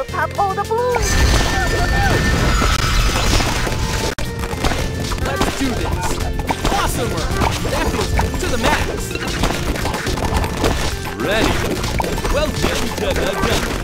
will pop all the balloons! Let's do this! Awesome work! That was to the max! Ready! Well, to the jungle!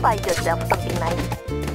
Buy yourself something nice.